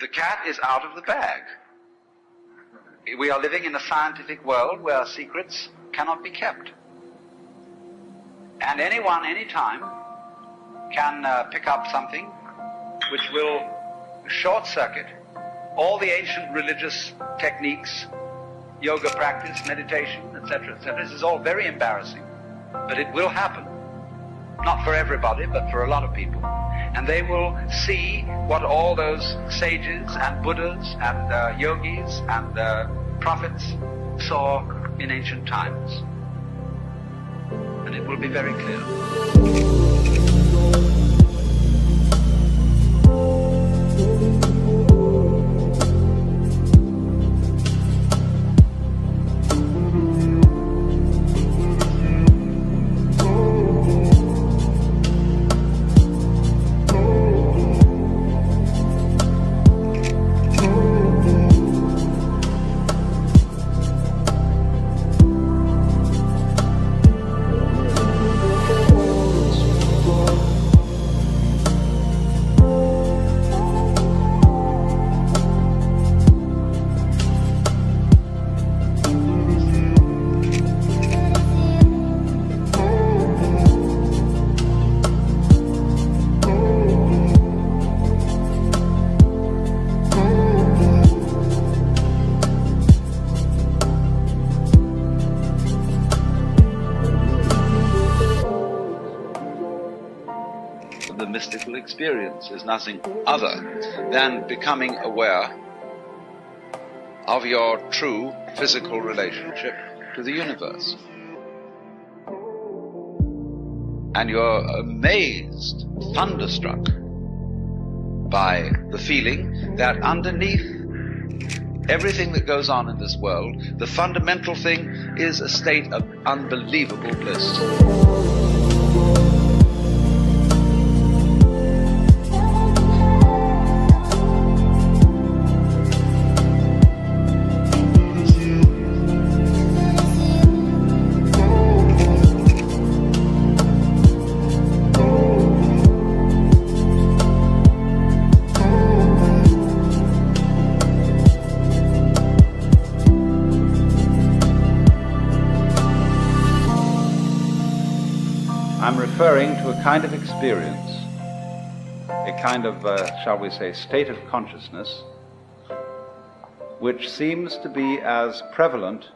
The cat is out of the bag. We are living in a scientific world where secrets cannot be kept. And anyone, anytime, can uh, pick up something which will short circuit all the ancient religious techniques, yoga practice, meditation, etc., etc. This is all very embarrassing, but it will happen. Not for everybody, but for a lot of people. And they will see what all those sages and Buddhas and uh, yogis and uh, prophets saw in ancient times. And it will be very clear. Experience is nothing other than becoming aware of your true physical relationship to the universe. And you're amazed, thunderstruck by the feeling that underneath everything that goes on in this world, the fundamental thing is a state of unbelievable bliss. Kind of experience, a kind of, uh, shall we say, state of consciousness, which seems to be as prevalent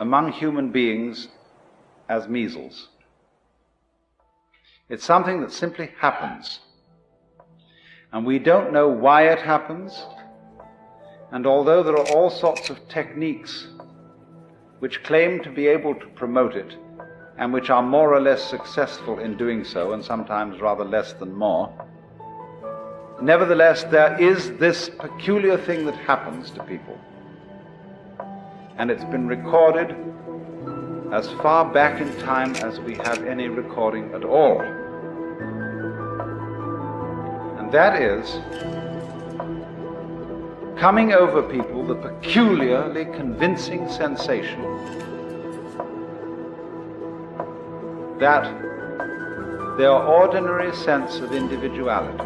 among human beings as measles. It's something that simply happens. And we don't know why it happens. And although there are all sorts of techniques which claim to be able to promote it, and which are more or less successful in doing so, and sometimes rather less than more. Nevertheless, there is this peculiar thing that happens to people. And it's been recorded as far back in time as we have any recording at all. And that is coming over people the peculiarly convincing sensation that their ordinary sense of individuality,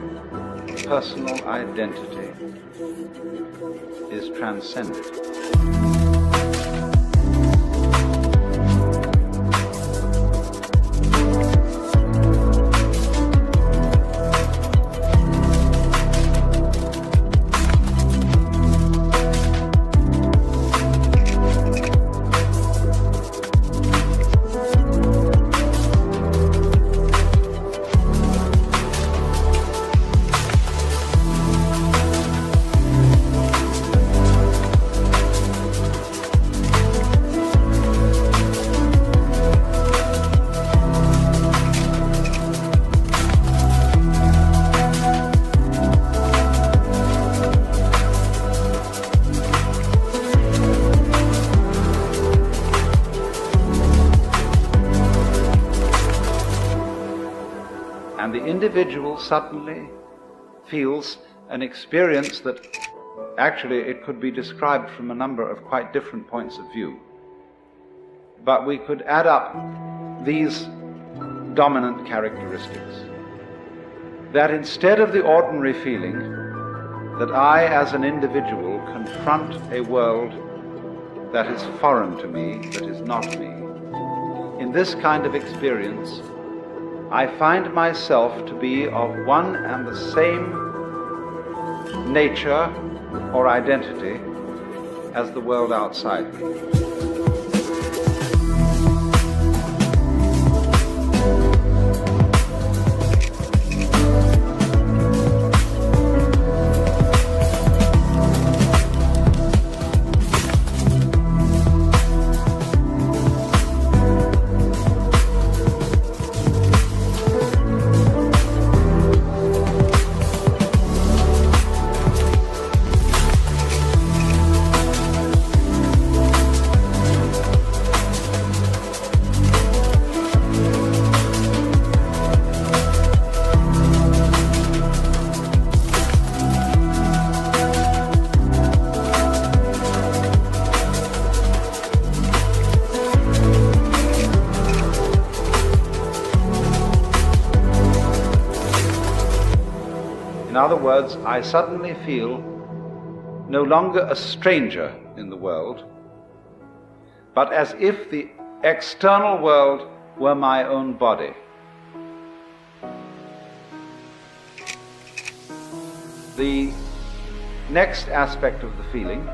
personal identity, is transcended. And the individual suddenly feels an experience that actually it could be described from a number of quite different points of view. But we could add up these dominant characteristics. That instead of the ordinary feeling that I, as an individual, confront a world that is foreign to me, that is not me. In this kind of experience, I find myself to be of one and the same nature or identity as the world outside me. Other words, I suddenly feel no longer a stranger in the world, but as if the external world were my own body. The next aspect of the feeling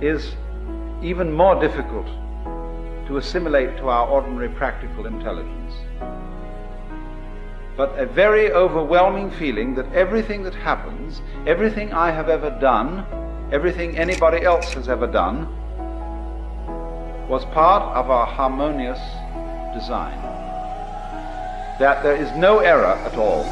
is even more difficult to assimilate to our ordinary practical intelligence but a very overwhelming feeling that everything that happens, everything I have ever done, everything anybody else has ever done, was part of our harmonious design. That there is no error at all.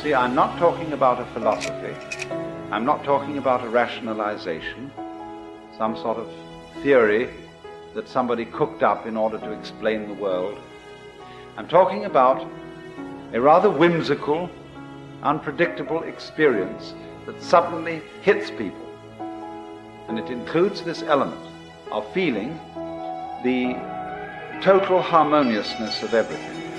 See, I'm not talking about a philosophy. I'm not talking about a rationalization, some sort of theory that somebody cooked up in order to explain the world. I'm talking about a rather whimsical, unpredictable experience that suddenly hits people. And it includes this element of feeling the total harmoniousness of everything.